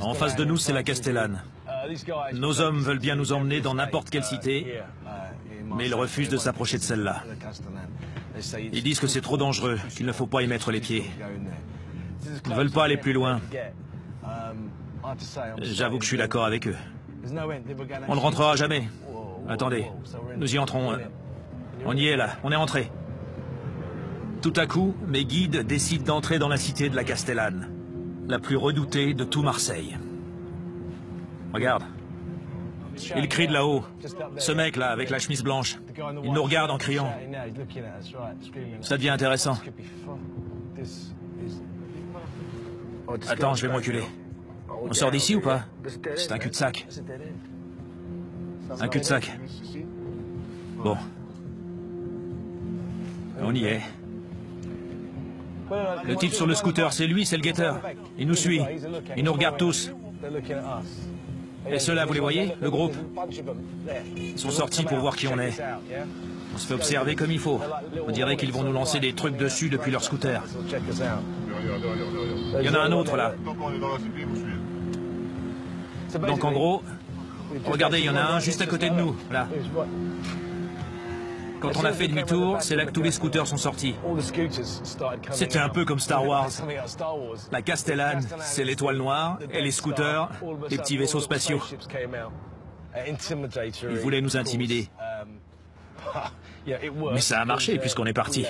En face de nous, c'est la Castellane. Nos hommes veulent bien nous emmener dans n'importe quelle cité, mais ils refusent de s'approcher de celle-là. Ils disent que c'est trop dangereux, qu'il ne faut pas y mettre les pieds. Ils ne veulent pas aller plus loin. J'avoue que je suis d'accord avec eux. On ne rentrera jamais. Attendez, nous y entrons. On y est là, on est entré. Tout à coup, mes guides décident d'entrer dans la cité de la Castellane, la plus redoutée de tout Marseille. Regarde. Il crie de là-haut. Ce mec-là, avec la chemise blanche, il nous regarde en criant. Ça devient intéressant. Attends, je vais me reculer. On sort d'ici ou pas? C'est un cul-de-sac. Un cul-de-sac. Bon. On y est. Le type sur le scooter, c'est lui, c'est le guetteur. Il nous suit. Il nous regarde tous. Et ceux-là, vous les voyez Le groupe Ils sont sortis pour voir qui on est. On se fait observer comme il faut. On dirait qu'ils vont nous lancer des trucs dessus depuis leur scooter. Il y en a un autre là. Donc en gros, regardez, il y en a un juste à côté de nous, là. Quand on a fait demi-tour, c'est là que tous les scooters sont sortis. C'était un peu comme Star Wars. La Castellane, c'est l'étoile noire, et les scooters, les petits vaisseaux spatiaux. Ils voulaient nous intimider. Mais ça a marché puisqu'on est parti.